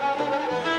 Música